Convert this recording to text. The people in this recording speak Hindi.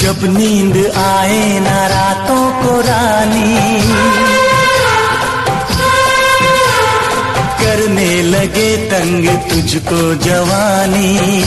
जब नींद आए ना रातों को रानी। करने लगे तंग तुझको जवानी।